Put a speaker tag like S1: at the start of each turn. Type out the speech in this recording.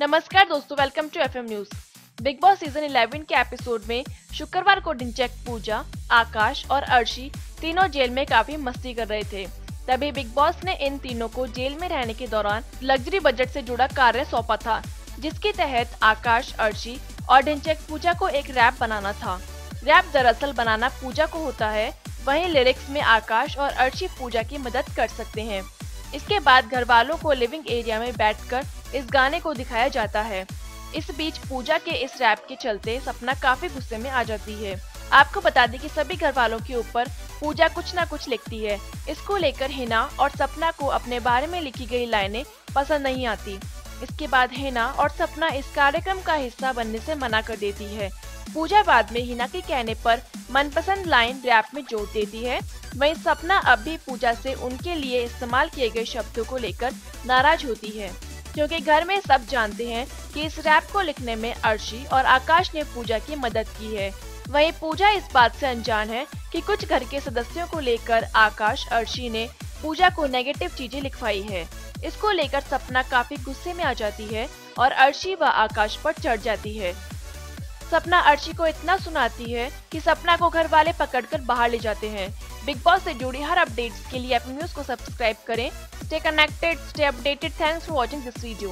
S1: नमस्कार दोस्तों welcome to FM news Bigg Boss season 11 के एपिसोड में शुक्रवार को डिंचक पूजा आकाश और अर्शी तीनों जेल में काफ़ी मस्ती कर रहे थे। तभी बिग बॉस ने इन तीनों को जेल में रहने के दौरान लग्जरी बजट से जुड़ा कार्य सौंपा था, जिसके तहत आकाश अर्शी और डिंचक पूजा को एक रैप बनाना था। रैप दरअसल बनाना पूजा को होता है, वहीं लिरिक्स में आकाश और अर्शी पूजा की मदद कर सकते हैं। इसके बाद घर वालों को लिविंग एरिया में बैठकर इस गाने को दिखाया जाता है। इस बीच पूजा के इस रैप के चलते सपना काफ़ी गुस्से में आ जाती है। आपको बता दें कि सभी घर वालों के ऊपर पूजा कुछ न कुछ लिखती है। इसको लेकर हिना और सपना को अपने बारे में लिखी गई लाइनें पसंद नहीं आती। इसके बाद हिना और सपना इस कार्यक्रम का हिस्सा बनने से मना कर देती है। पूजा बाद में हिना के कहने पर मनपसंद लाइन रैप में जोड़ देती है। वहीं सपना अब भी पूजा से उनके लिए इस्तेमाल किए गए शब्दों को लेकर नाराज़ होती है। क्योंकि घर में सब जानते हैं कि इस रैप को लिखने में अर्शी और आकाश ने पूजा की मदद की है। वहीं पूजा इस बात से अनजान है कि कुछ घर के सदस्यों को लेकर आकाश, अर्शी ने पूजा को नेगेटिव चीज़ें लिखवाई है। इसको लेकर सपना काफ़ी गुस्से में आ जाती है और अर्शी व आकाश पर चढ़ जाती है। सपना अर्शी को इतना सुनाती है कि सपना को घर वाले पकड़कर बाहर ले जाते हैं। बिग बॉस से जुड़ी हर अपडेट्स के लिए अपनी न्यूज़ को सब्सक्राइब करें। Stay connected stay updated thanks for watching this video